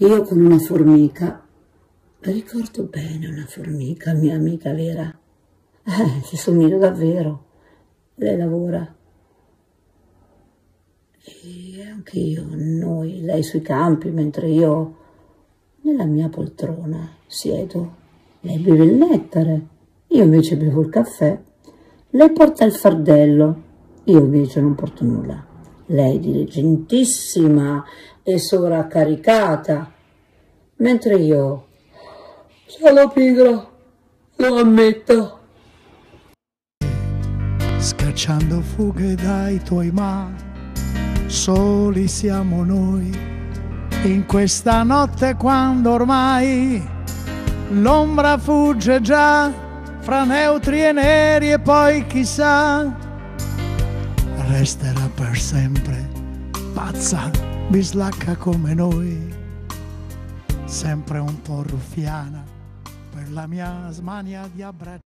Io con una formica, ricordo bene una formica, mia amica vera. Eh, ci somiglio davvero. Lei lavora. E anche io, noi, lei sui campi, mentre io nella mia poltrona siedo. Lei beve il nettare, io invece bevo il caffè. Lei porta il fardello, io invece non porto nulla. Lei diligentissima e sovraccaricata, mentre io sono pigro, lo ammetto. Scacciando fughe dai tuoi ma, soli siamo noi, in questa notte quando ormai l'ombra fugge già fra neutri e neri e poi chissà resterà per sempre pazza bislacca come noi, sempre un po' ruffiana per la mia smania di abbracciare.